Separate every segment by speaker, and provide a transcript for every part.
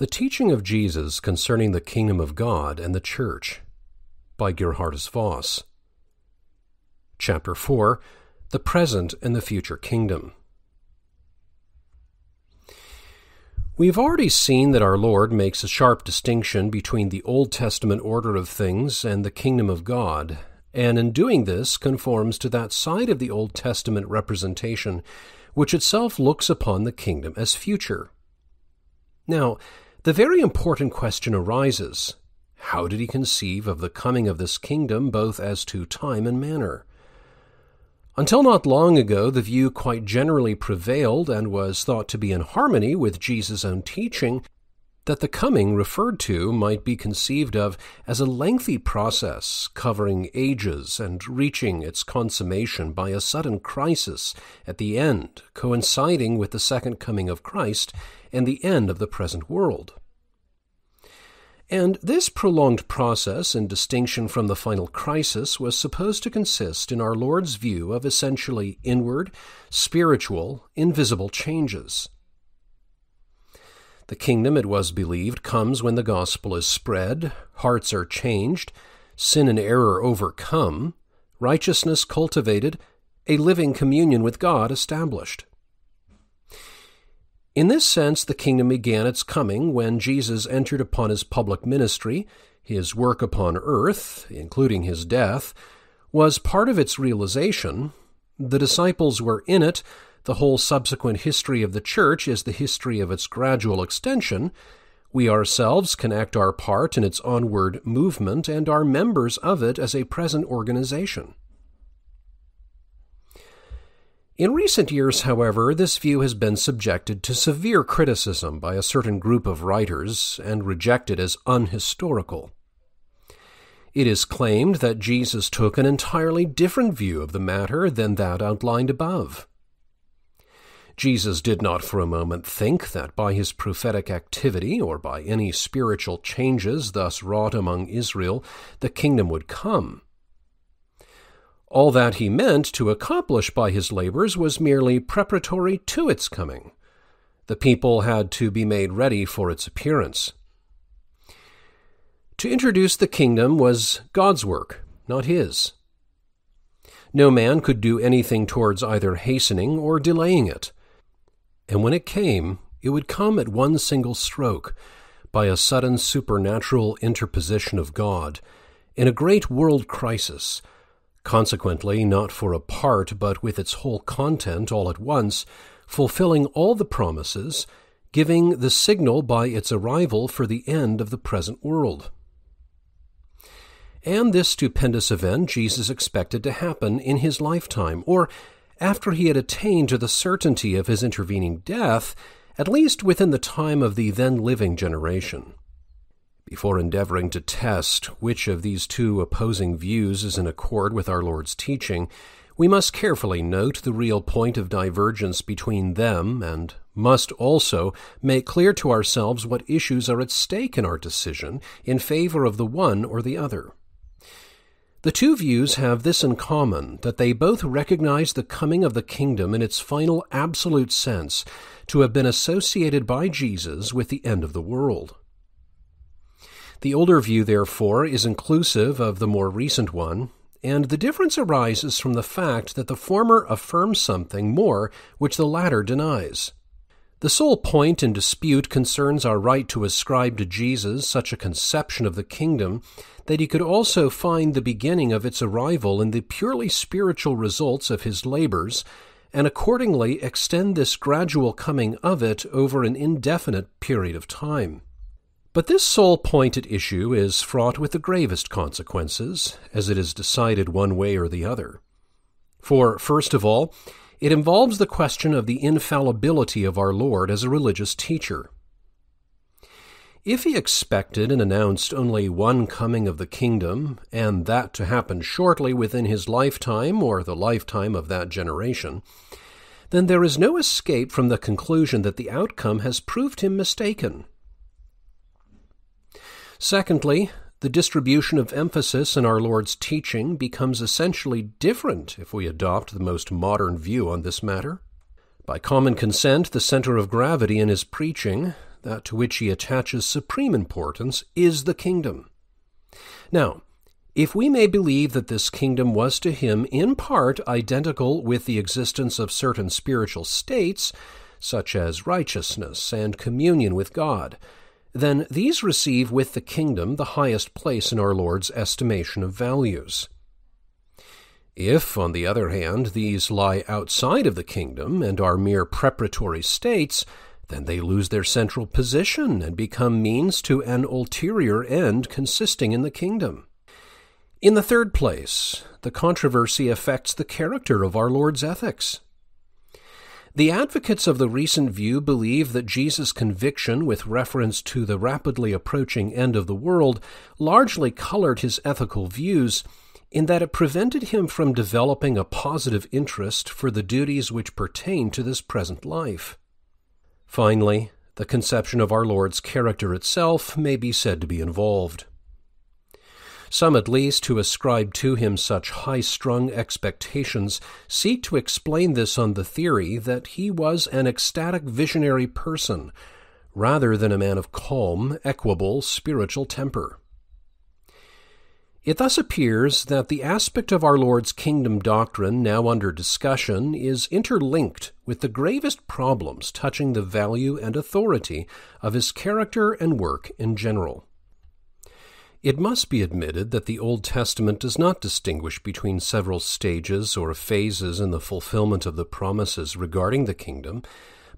Speaker 1: The Teaching of Jesus Concerning the Kingdom of God and the Church by Geerhardus Vos. Chapter 4 The Present and the Future Kingdom. We have already seen that our Lord makes a sharp distinction between the Old Testament order of things and the kingdom of God, and in doing this conforms to that side of the Old Testament representation which itself looks upon the kingdom as future. Now, the very important question arises how did he conceive of the coming of this kingdom, both as to time and manner? Until not long ago, the view quite generally prevailed and was thought to be in harmony with Jesus' own teaching that the coming referred to might be conceived of as a lengthy process covering ages and reaching its consummation by a sudden crisis at the end, coinciding with the second coming of Christ and the end of the present world. And this prolonged process, in distinction from the final crisis, was supposed to consist in our Lord's view of essentially inward, spiritual, invisible changes. The kingdom, it was believed, comes when the gospel is spread, hearts are changed, sin and error overcome, righteousness cultivated, a living communion with God established. In this sense, the kingdom began its coming when Jesus entered upon his public ministry. His work upon earth, including his death, was part of its realization. The disciples were in it. The whole subsequent history of the church is the history of its gradual extension. We ourselves can act our part in its onward movement and are members of it as a present organization. In recent years, however, this view has been subjected to severe criticism by a certain group of writers and rejected as unhistorical. It is claimed that Jesus took an entirely different view of the matter than that outlined above. Jesus did not for a moment think that by his prophetic activity or by any spiritual changes thus wrought among Israel the kingdom would come. All that he meant to accomplish by his labors was merely preparatory to its coming. The people had to be made ready for its appearance. To introduce the kingdom was God's work, not his. No man could do anything towards either hastening or delaying it. And when it came, it would come at one single stroke, by a sudden supernatural interposition of God, in a great world crisis consequently not for a part, but with its whole content all at once, fulfilling all the promises, giving the signal by its arrival for the end of the present world. And this stupendous event Jesus expected to happen in his lifetime, or after he had attained to the certainty of his intervening death, at least within the time of the then living generation. Before endeavoring to test which of these two opposing views is in accord with our Lord's teaching, we must carefully note the real point of divergence between them and must also make clear to ourselves what issues are at stake in our decision in favor of the one or the other. The two views have this in common that they both recognize the coming of the kingdom in its final absolute sense to have been associated by Jesus with the end of the world. The older view, therefore, is inclusive of the more recent one, and the difference arises from the fact that the former affirms something more which the latter denies. The sole point in dispute concerns our right to ascribe to Jesus such a conception of the kingdom that he could also find the beginning of its arrival in the purely spiritual results of his labors, and accordingly extend this gradual coming of it over an indefinite period of time. But this sole point at issue is fraught with the gravest consequences, as it is decided one way or the other. For, first of all, it involves the question of the infallibility of our Lord as a religious teacher. If he expected and announced only one coming of the kingdom, and that to happen shortly within his lifetime or the lifetime of that generation, then there is no escape from the conclusion that the outcome has proved him mistaken Secondly, the distribution of emphasis in our Lord's teaching becomes essentially different if we adopt the most modern view on this matter. By common consent, the center of gravity in his preaching, that to which he attaches supreme importance, is the kingdom. Now, if we may believe that this kingdom was to him in part identical with the existence of certain spiritual states, such as righteousness and communion with God, then these receive with the kingdom the highest place in our Lord's estimation of values. If, on the other hand, these lie outside of the kingdom and are mere preparatory states, then they lose their central position and become means to an ulterior end consisting in the kingdom. In the third place, the controversy affects the character of our Lord's ethics. The advocates of the recent view believe that Jesus' conviction with reference to the rapidly approaching end of the world largely colored his ethical views in that it prevented him from developing a positive interest for the duties which pertain to this present life. Finally, the conception of our Lord's character itself may be said to be involved. Some, at least, who ascribe to him such high strung expectations seek to explain this on the theory that he was an ecstatic visionary person, rather than a man of calm, equable, spiritual temper. It thus appears that the aspect of our Lord's kingdom doctrine now under discussion is interlinked with the gravest problems touching the value and authority of his character and work in general. It must be admitted that the Old Testament does not distinguish between several stages or phases in the fulfillment of the promises regarding the kingdom,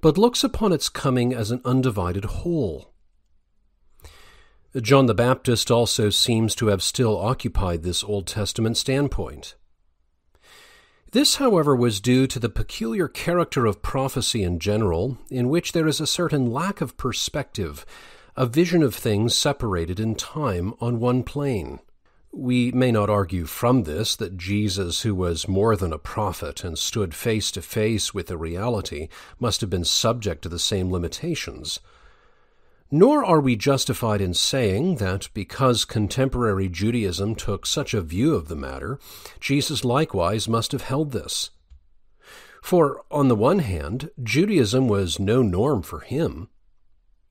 Speaker 1: but looks upon its coming as an undivided whole. John the Baptist also seems to have still occupied this Old Testament standpoint. This, however, was due to the peculiar character of prophecy in general, in which there is a certain lack of perspective a vision of things separated in time on one plane. We may not argue from this that Jesus, who was more than a prophet and stood face to face with the reality, must have been subject to the same limitations. Nor are we justified in saying that because contemporary Judaism took such a view of the matter, Jesus likewise must have held this. For, on the one hand, Judaism was no norm for him.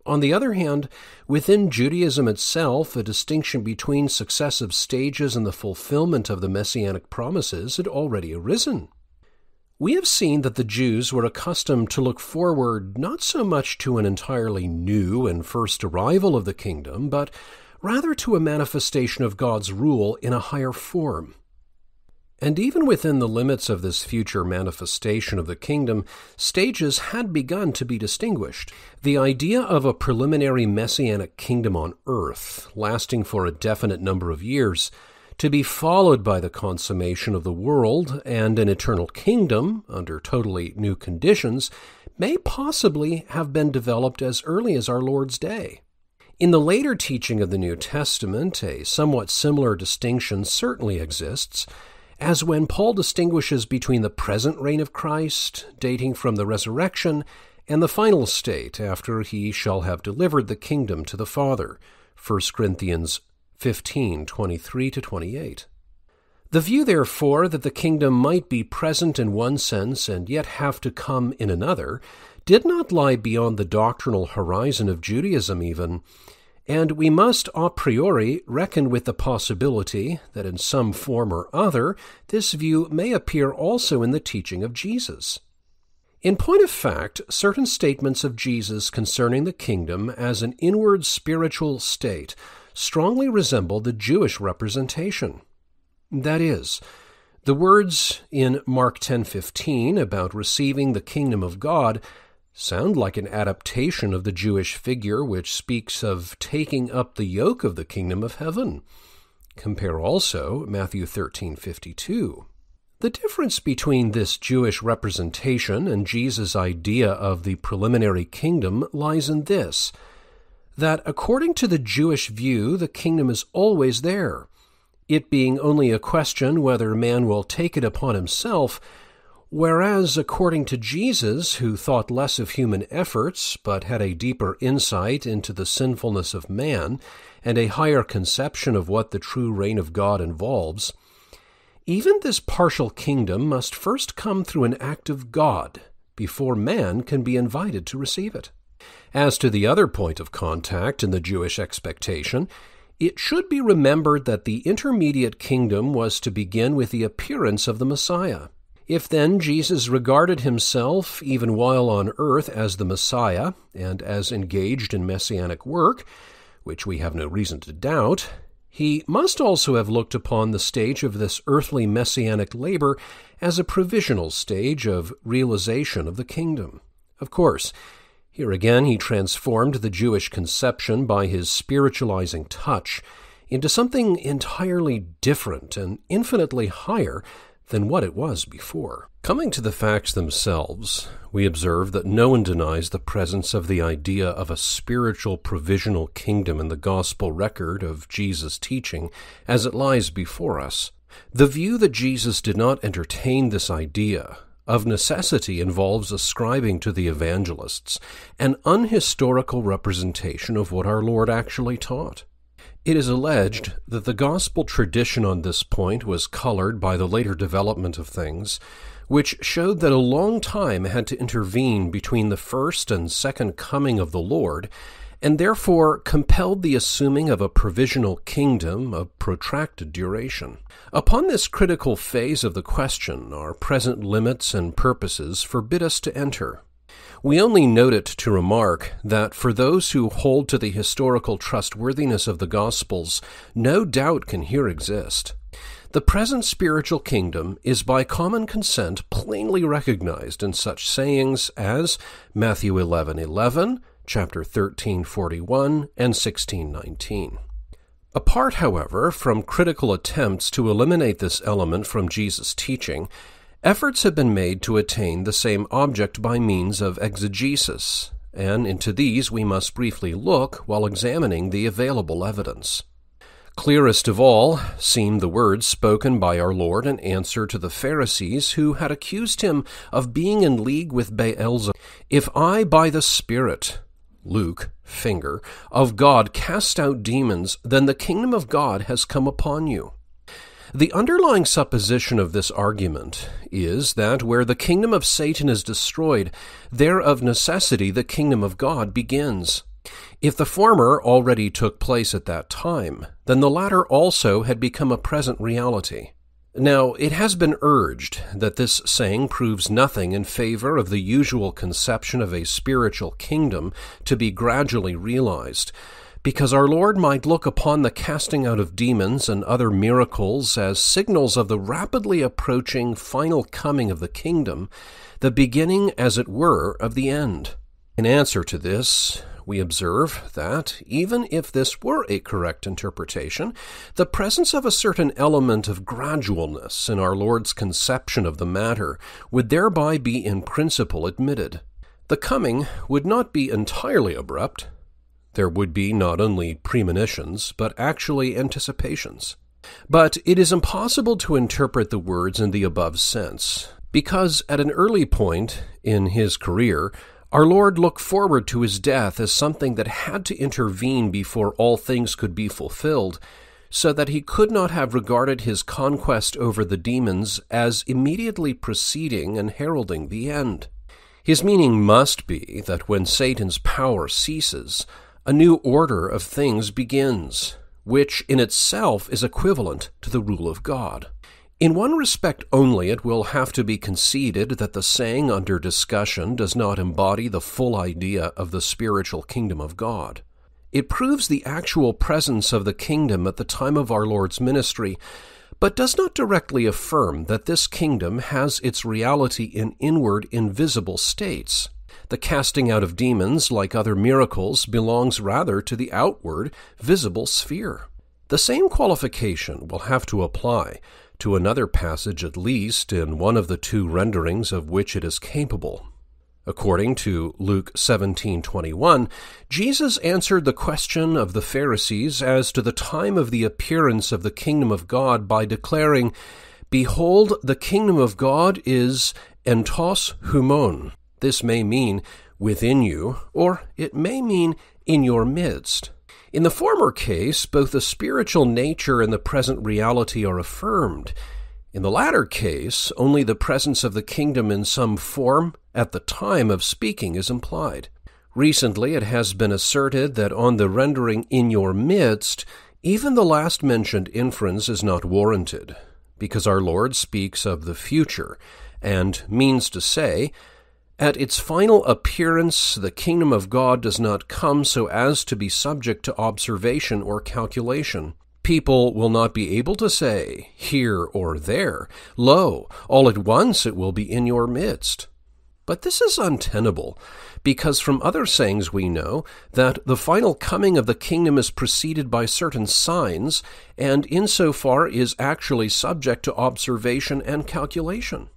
Speaker 1: On the other hand, within Judaism itself, a distinction between successive stages in the fulfillment of the messianic promises had already arisen. We have seen that the Jews were accustomed to look forward not so much to an entirely new and first arrival of the kingdom, but rather to a manifestation of God's rule in a higher form. And even within the limits of this future manifestation of the kingdom, stages had begun to be distinguished. The idea of a preliminary messianic kingdom on earth, lasting for a definite number of years, to be followed by the consummation of the world and an eternal kingdom under totally new conditions, may possibly have been developed as early as our Lord's day. In the later teaching of the New Testament, a somewhat similar distinction certainly exists as when Paul distinguishes between the present reign of Christ, dating from the resurrection, and the final state after he shall have delivered the kingdom to the Father. 1 Corinthians 15 23 28. The view, therefore, that the kingdom might be present in one sense and yet have to come in another, did not lie beyond the doctrinal horizon of Judaism, even and we must a priori reckon with the possibility that in some form or other this view may appear also in the teaching of Jesus. In point of fact, certain statements of Jesus concerning the kingdom as an inward spiritual state strongly resemble the Jewish representation. That is, the words in Mark 10:15 about receiving the kingdom of God sound like an adaptation of the Jewish figure which speaks of taking up the yoke of the kingdom of heaven. Compare also Matthew 13:52. The difference between this Jewish representation and Jesus' idea of the preliminary kingdom lies in this that according to the Jewish view, the kingdom is always there, it being only a question whether man will take it upon himself Whereas, according to Jesus, who thought less of human efforts, but had a deeper insight into the sinfulness of man and a higher conception of what the true reign of God involves, even this partial kingdom must first come through an act of God before man can be invited to receive it. As to the other point of contact in the Jewish expectation, it should be remembered that the intermediate kingdom was to begin with the appearance of the Messiah. If then Jesus regarded himself, even while on earth, as the Messiah, and as engaged in messianic work, which we have no reason to doubt, he must also have looked upon the stage of this earthly messianic labor as a provisional stage of realization of the kingdom. Of course, here again, he transformed the Jewish conception by his spiritualizing touch into something entirely different and infinitely higher than what it was before. Coming to the facts themselves, we observe that no one denies the presence of the idea of a spiritual provisional kingdom in the gospel record of Jesus' teaching as it lies before us. The view that Jesus did not entertain this idea of necessity involves ascribing to the evangelists an unhistorical representation of what our Lord actually taught. It is alleged that the gospel tradition on this point was colored by the later development of things, which showed that a long time had to intervene between the first and second coming of the Lord, and therefore compelled the assuming of a provisional kingdom of protracted duration. Upon this critical phase of the question, our present limits and purposes forbid us to enter. We only note it to remark that for those who hold to the historical trustworthiness of the Gospels, no doubt can here exist. The present spiritual kingdom is by common consent plainly recognized in such sayings as Matthew 11:11, 11, chapter 13:41, and 16:19. Apart, however, from critical attempts to eliminate this element from Jesus' teaching, efforts have been made to attain the same object by means of exegesis, and into these we must briefly look while examining the available evidence. Clearest of all seem the words spoken by our Lord in answer to the Pharisees who had accused him of being in league with Beelzebub. If I by the Spirit Luke, finger, of God cast out demons, then the kingdom of God has come upon you. The underlying supposition of this argument is that where the kingdom of Satan is destroyed, there of necessity the kingdom of God begins. If the former already took place at that time, then the latter also had become a present reality. Now, it has been urged that this saying proves nothing in favor of the usual conception of a spiritual kingdom to be gradually realized, because our Lord might look upon the casting out of demons and other miracles as signals of the rapidly approaching final coming of the kingdom, the beginning, as it were, of the end. In answer to this, we observe that, even if this were a correct interpretation, the presence of a certain element of gradualness in our Lord's conception of the matter would thereby be in principle admitted. The coming would not be entirely abrupt. There would be not only premonitions, but actually anticipations. But it is impossible to interpret the words in the above sense, because at an early point in his career, our Lord looked forward to his death as something that had to intervene before all things could be fulfilled, so that he could not have regarded his conquest over the demons as immediately preceding and heralding the end. His meaning must be that when Satan's power ceases, a new order of things begins, which in itself is equivalent to the rule of God. In one respect only, it will have to be conceded that the saying under discussion does not embody the full idea of the spiritual kingdom of God. It proves the actual presence of the kingdom at the time of our Lord's ministry, but does not directly affirm that this kingdom has its reality in inward, invisible states. The casting out of demons, like other miracles, belongs rather to the outward, visible sphere. The same qualification will have to apply to another passage at least in one of the two renderings of which it is capable. According to Luke 17:21, Jesus answered the question of the Pharisees as to the time of the appearance of the kingdom of God by declaring, "Behold, the kingdom of God is entos humon." This may mean within you, or it may mean in your midst. In the former case, both the spiritual nature and the present reality are affirmed. In the latter case, only the presence of the kingdom in some form at the time of speaking is implied. Recently, it has been asserted that on the rendering in your midst, even the last mentioned inference is not warranted, because our Lord speaks of the future, and means to say, at its final appearance, the kingdom of God does not come so as to be subject to observation or calculation. People will not be able to say, here or there, Lo, all at once it will be in your midst. But this is untenable, because from other sayings we know that the final coming of the kingdom is preceded by certain signs, and insofar is actually subject to observation and calculation.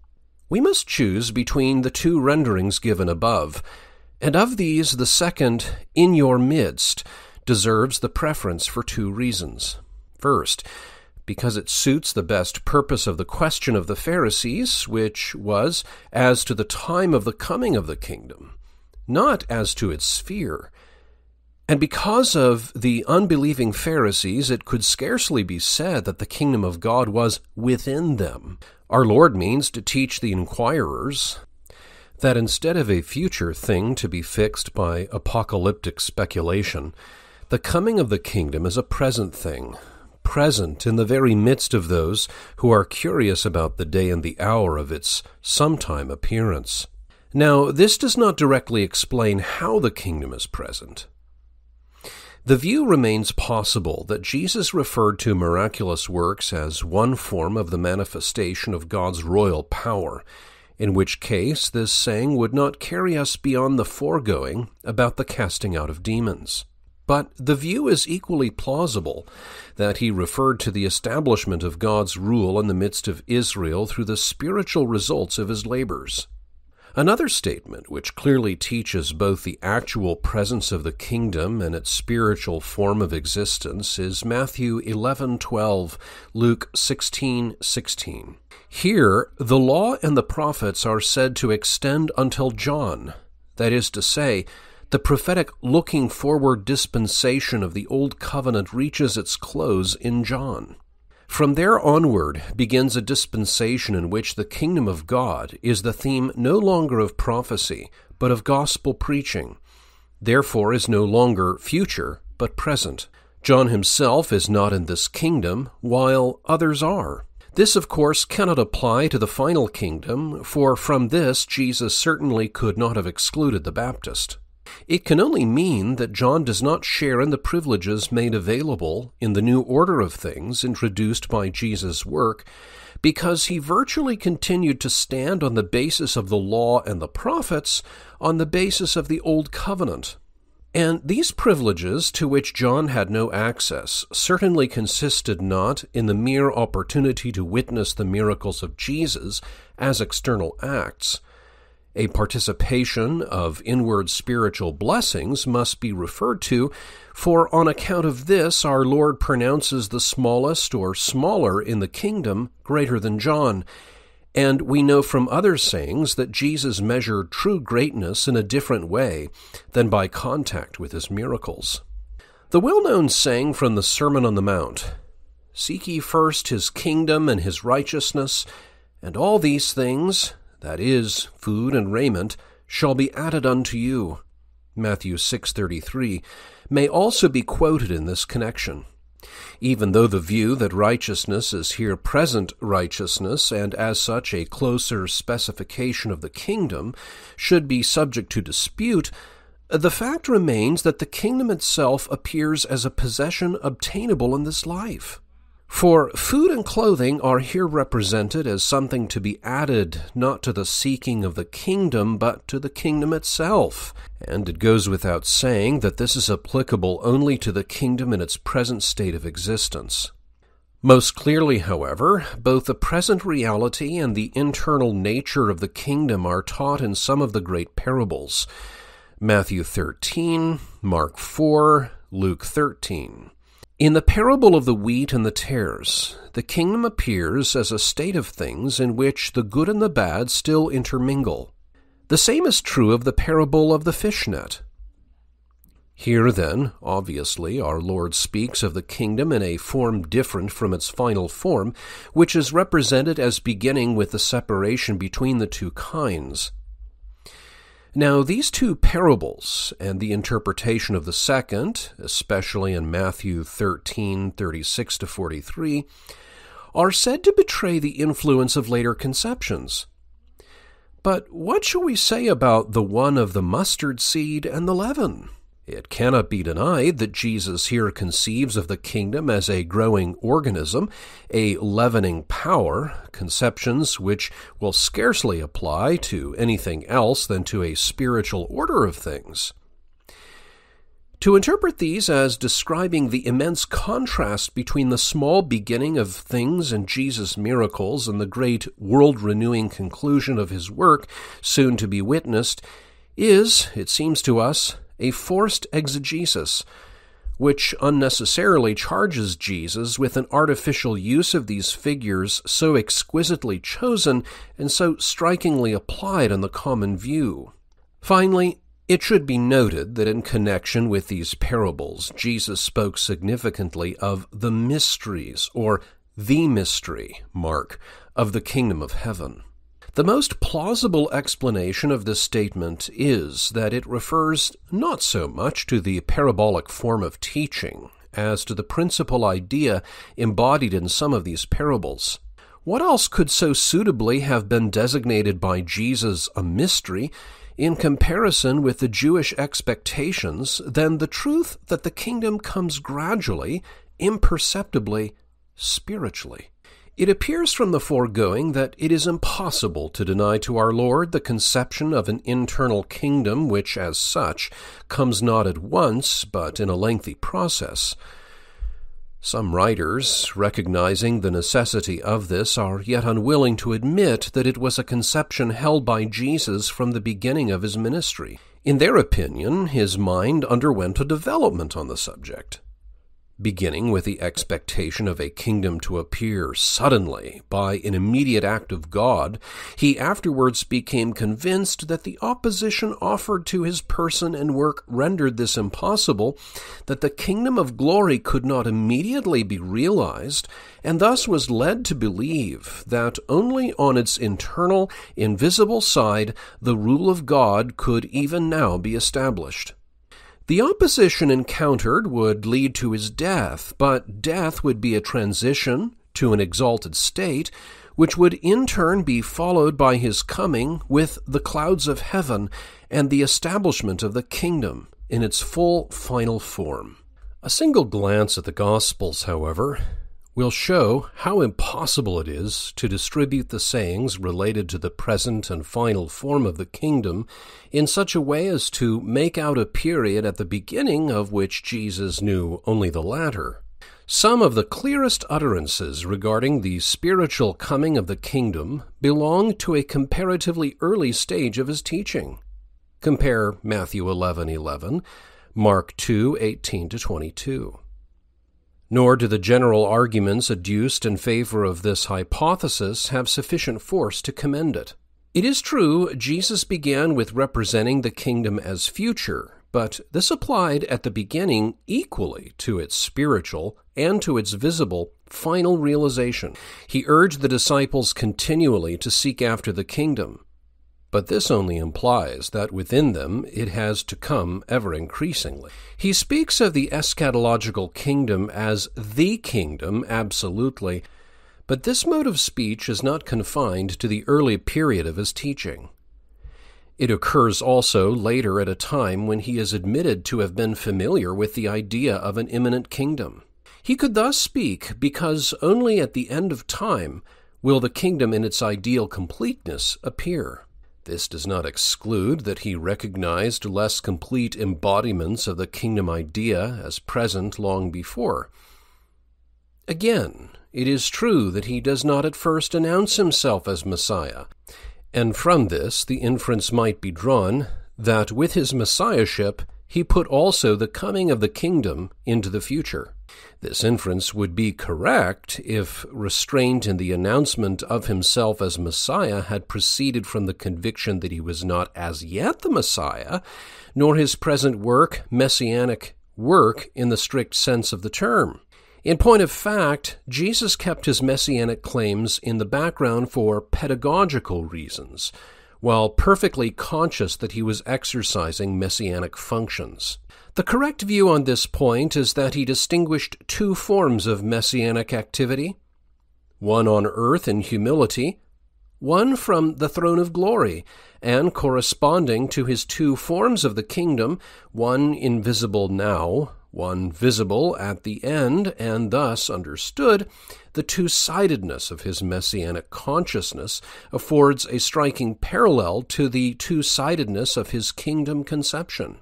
Speaker 1: We must choose between the two renderings given above, and of these the second, in your midst, deserves the preference for two reasons. First, because it suits the best purpose of the question of the Pharisees, which was as to the time of the coming of the kingdom, not as to its sphere. And because of the unbelieving Pharisees, it could scarcely be said that the kingdom of God was within them. Our Lord means to teach the inquirers that instead of a future thing to be fixed by apocalyptic speculation, the coming of the kingdom is a present thing, present in the very midst of those who are curious about the day and the hour of its sometime appearance. Now, this does not directly explain how the kingdom is present. The view remains possible that Jesus referred to miraculous works as one form of the manifestation of God's royal power, in which case this saying would not carry us beyond the foregoing about the casting out of demons. But the view is equally plausible that he referred to the establishment of God's rule in the midst of Israel through the spiritual results of his labors. Another statement which clearly teaches both the actual presence of the kingdom and its spiritual form of existence is Matthew 11:12, Luke 16:16. Here, the law and the prophets are said to extend until John, that is to say, the prophetic looking forward dispensation of the Old Covenant reaches its close in John. From there onward begins a dispensation in which the kingdom of God is the theme no longer of prophecy, but of gospel preaching. Therefore is no longer future, but present. John himself is not in this kingdom, while others are. This, of course, cannot apply to the final kingdom, for from this Jesus certainly could not have excluded the Baptist. It can only mean that John does not share in the privileges made available in the new order of things introduced by Jesus' work, because he virtually continued to stand on the basis of the law and the prophets, on the basis of the Old Covenant. And these privileges, to which John had no access, certainly consisted not in the mere opportunity to witness the miracles of Jesus as external acts a participation of inward spiritual blessings must be referred to, for on account of this our Lord pronounces the smallest or smaller in the kingdom greater than John. And we know from other sayings that Jesus measured true greatness in a different way than by contact with his miracles. The well known saying from the Sermon on the Mount Seek ye first his kingdom and his righteousness, and all these things, that is, food and raiment, shall be added unto you. Matthew 6:33 may also be quoted in this connection. Even though the view that righteousness is here present righteousness, and as such a closer specification of the kingdom, should be subject to dispute, the fact remains that the kingdom itself appears as a possession obtainable in this life. For food and clothing are here represented as something to be added not to the seeking of the kingdom, but to the kingdom itself. And it goes without saying that this is applicable only to the kingdom in its present state of existence. Most clearly, however, both the present reality and the internal nature of the kingdom are taught in some of the great parables Matthew 13, Mark 4, Luke 13. In the parable of the wheat and the tares, the kingdom appears as a state of things in which the good and the bad still intermingle. The same is true of the parable of the fish net. Here, then, obviously, our Lord speaks of the kingdom in a form different from its final form, which is represented as beginning with the separation between the two kinds. Now, these two parables and the interpretation of the second, especially in Matthew 13 36 to 43, are said to betray the influence of later conceptions. But what shall we say about the one of the mustard seed and the leaven? It cannot be denied that Jesus here conceives of the kingdom as a growing organism, a leavening power, conceptions which will scarcely apply to anything else than to a spiritual order of things. To interpret these as describing the immense contrast between the small beginning of things and Jesus' miracles and the great world renewing conclusion of his work soon to be witnessed is, it seems to us, a forced exegesis, which unnecessarily charges Jesus with an artificial use of these figures so exquisitely chosen and so strikingly applied in the common view. Finally, it should be noted that in connection with these parables, Jesus spoke significantly of the mysteries, or the mystery, Mark, of the kingdom of heaven. The most plausible explanation of this statement is that it refers not so much to the parabolic form of teaching as to the principal idea embodied in some of these parables. What else could so suitably have been designated by Jesus a mystery in comparison with the Jewish expectations than the truth that the kingdom comes gradually, imperceptibly, spiritually? It appears from the foregoing that it is impossible to deny to our Lord the conception of an internal kingdom which, as such, comes not at once, but in a lengthy process. Some writers, recognizing the necessity of this, are yet unwilling to admit that it was a conception held by Jesus from the beginning of his ministry. In their opinion, his mind underwent a development on the subject beginning with the expectation of a kingdom to appear suddenly by an immediate act of God, he afterwards became convinced that the opposition offered to his person and work rendered this impossible, that the kingdom of glory could not immediately be realized, and thus was led to believe that only on its internal, invisible side the rule of God could even now be established. The opposition encountered would lead to his death, but death would be a transition to an exalted state, which would in turn be followed by his coming with the clouds of heaven and the establishment of the kingdom in its full final form. A single glance at the Gospels, however, will show how impossible it is to distribute the sayings related to the present and final form of the kingdom in such a way as to make out a period at the beginning of which Jesus knew only the latter. Some of the clearest utterances regarding the spiritual coming of the kingdom belong to a comparatively early stage of his teaching. Compare Matthew 11:11, Mark 2:18 to 22 nor do the general arguments adduced in favor of this hypothesis have sufficient force to commend it. It is true, Jesus began with representing the kingdom as future, but this applied at the beginning equally to its spiritual and to its visible final realization. He urged the disciples continually to seek after the kingdom, but this only implies that within them it has to come ever increasingly. He speaks of the eschatological kingdom as the kingdom, absolutely, but this mode of speech is not confined to the early period of his teaching. It occurs also later at a time when he is admitted to have been familiar with the idea of an immanent kingdom. He could thus speak because only at the end of time will the kingdom in its ideal completeness appear. This does not exclude that he recognized less complete embodiments of the kingdom idea as present long before. Again, it is true that he does not at first announce himself as Messiah, and from this the inference might be drawn that with his Messiahship he put also the coming of the kingdom into the future. This inference would be correct if restraint in the announcement of himself as Messiah had proceeded from the conviction that he was not as yet the Messiah, nor his present work messianic work in the strict sense of the term. In point of fact, Jesus kept his messianic claims in the background for pedagogical reasons, while perfectly conscious that he was exercising messianic functions. The correct view on this point is that he distinguished two forms of messianic activity one on earth in humility, one from the throne of glory, and corresponding to his two forms of the kingdom, one invisible now, one visible at the end, and thus understood, the two sidedness of his messianic consciousness affords a striking parallel to the two sidedness of his kingdom conception.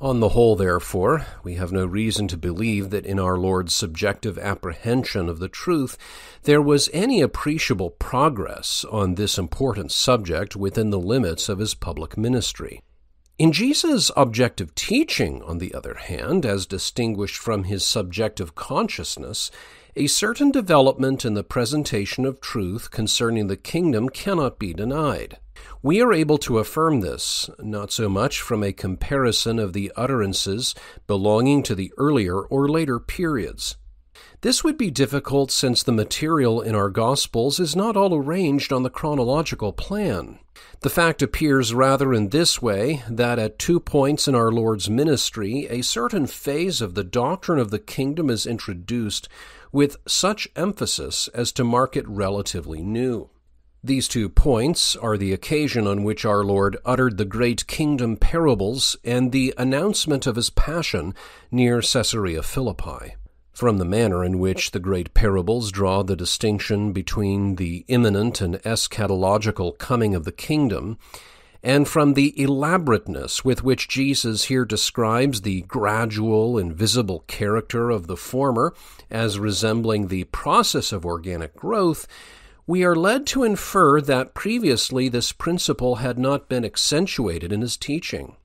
Speaker 1: On the whole, therefore, we have no reason to believe that in our Lord's subjective apprehension of the truth there was any appreciable progress on this important subject within the limits of his public ministry. In Jesus' objective teaching, on the other hand, as distinguished from his subjective consciousness, a certain development in the presentation of truth concerning the kingdom cannot be denied. We are able to affirm this, not so much from a comparison of the utterances belonging to the earlier or later periods. This would be difficult since the material in our Gospels is not all arranged on the chronological plan. The fact appears rather in this way that at two points in our Lord's ministry, a certain phase of the doctrine of the kingdom is introduced with such emphasis as to mark it relatively new. These two points are the occasion on which our Lord uttered the great kingdom parables and the announcement of his passion near Caesarea Philippi. From the manner in which the great parables draw the distinction between the immanent and eschatological coming of the kingdom, and from the elaborateness with which Jesus here describes the gradual and visible character of the former as resembling the process of organic growth, we are led to infer that previously this principle had not been accentuated in his teaching.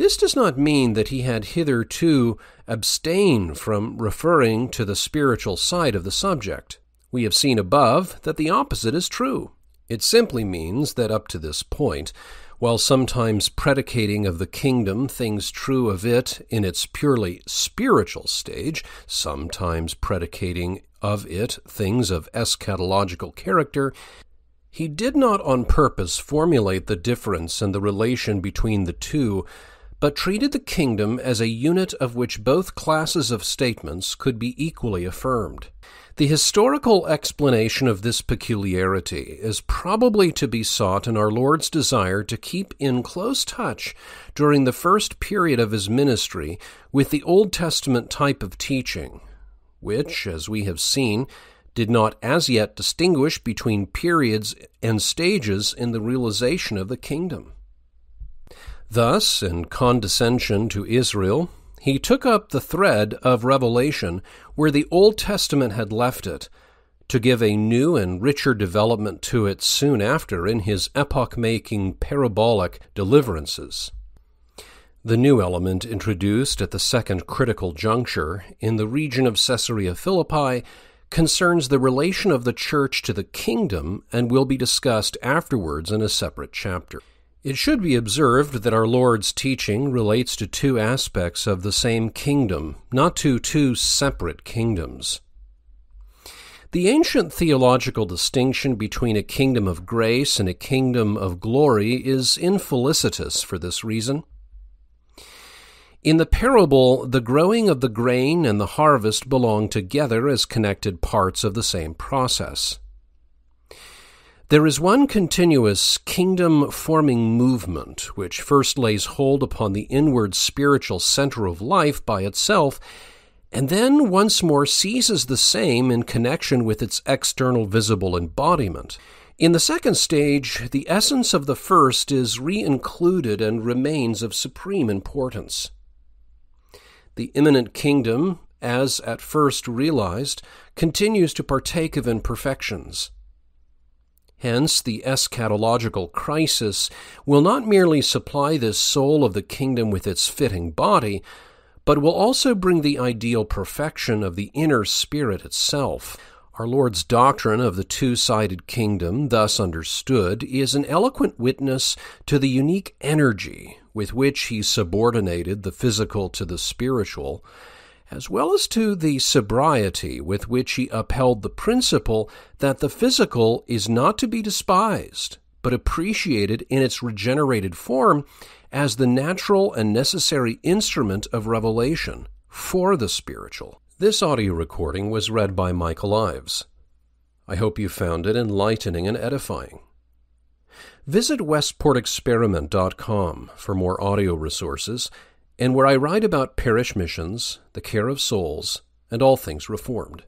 Speaker 1: This does not mean that he had hitherto abstained from referring to the spiritual side of the subject. We have seen above that the opposite is true. It simply means that up to this point, while sometimes predicating of the kingdom things true of it in its purely spiritual stage, sometimes predicating of it things of eschatological character, he did not on purpose formulate the difference and the relation between the two, but treated the kingdom as a unit of which both classes of statements could be equally affirmed. The historical explanation of this peculiarity is probably to be sought in our Lord's desire to keep in close touch during the first period of his ministry with the Old Testament type of teaching, which, as we have seen, did not as yet distinguish between periods and stages in the realization of the kingdom. Thus, in condescension to Israel, he took up the thread of revelation where the Old Testament had left it, to give a new and richer development to it soon after in his epoch making parabolic deliverances. The new element introduced at the second critical juncture in the region of Caesarea Philippi concerns the relation of the church to the kingdom and will be discussed afterwards in a separate chapter. It should be observed that our Lord's teaching relates to two aspects of the same kingdom, not to two separate kingdoms. The ancient theological distinction between a kingdom of grace and a kingdom of glory is infelicitous for this reason. In the parable, the growing of the grain and the harvest belong together as connected parts of the same process. There is one continuous kingdom forming movement which first lays hold upon the inward spiritual center of life by itself, and then once more seizes the same in connection with its external visible embodiment. In the second stage, the essence of the first is re-included and remains of supreme importance. The immanent kingdom, as at first realized, continues to partake of imperfections. Hence, the eschatological crisis will not merely supply this soul of the kingdom with its fitting body, but will also bring the ideal perfection of the inner spirit itself. Our Lord's doctrine of the two sided kingdom, thus understood, is an eloquent witness to the unique energy with which he subordinated the physical to the spiritual as well as to the sobriety with which he upheld the principle that the physical is not to be despised, but appreciated in its regenerated form as the natural and necessary instrument of revelation for the spiritual. This audio recording was read by Michael Ives. I hope you found it enlightening and edifying. Visit westportexperiment.com for more audio resources and where I write about parish missions, the care of souls, and all things Reformed.